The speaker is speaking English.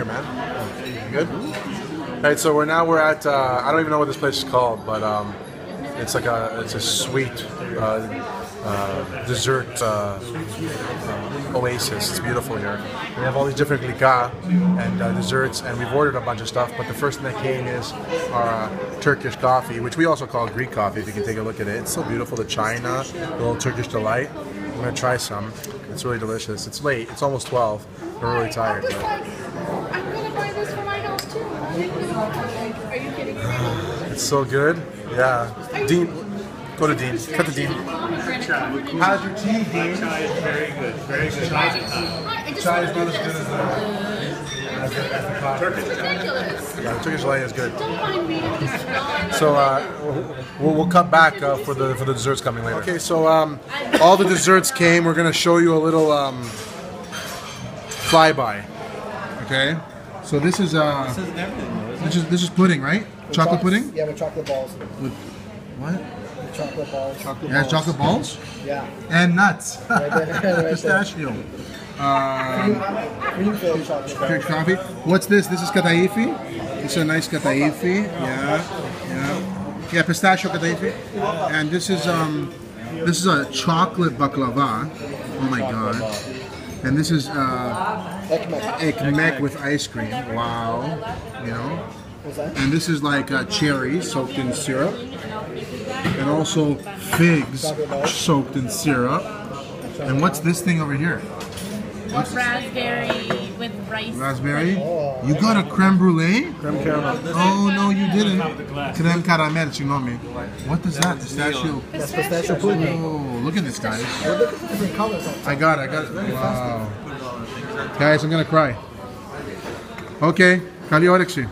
Here, man. Good? All right, so we're now we're at. Uh, I don't even know what this place is called, but um, it's like a it's a sweet uh, uh, dessert uh, uh, oasis. It's beautiful here. We have all these different glika and uh, desserts, and we've ordered a bunch of stuff. But the first thing that came is our Turkish coffee, which we also call Greek coffee. If you can take a look at it, it's so beautiful. The china, the little Turkish delight. I'm gonna try some. It's really delicious. It's late. It's almost 12. We're really tired. But I'm gonna buy this for my house too. Are you kidding me? it's so good. Yeah. Dean, go to Dean. Cut the Dean. How's your tea, Dean? Chai is very good, very good. Chai is hot. I is not as good as the, as the, as the coffee. Ridiculous. Yeah, Turkish delight is good. Don't mind me. I'm just not. So uh, we'll, we'll cut back uh, for the for the desserts coming later. Okay, so um, all the desserts came. We're gonna show you a little um, flyby. Okay, so this is uh, this is this is pudding, right? Chocolate pudding. Yeah, with chocolate balls. With what? With chocolate balls. Chocolate Yeah, chocolate balls Yeah. and nuts. Right there, right there. Pistachio. Um, Cream chocolate Turkish coffee. What's this? This is kataifi. It's a nice kataifi. Yeah, yeah, yeah. Pistachio kataifi. And this is um, this is a chocolate baklava. Oh my god. And this is uh, Ekmek. ekmek with ice cream. Wow. You know. And this is like uh, cherries soaked in syrup. And also figs soaked in syrup. And what's this thing over here? raspberry with rice. Raspberry? Oh. You got a creme brulee? Creme caramel. Oh, no, you didn't. Creme caramel, you know me. What is that? Pistachio. That's pistachio pudding. Oh, look at this, guys. Look different colors. I got it, I got it. Wow. Guys, I'm going to cry. Okay, Kali Orexi.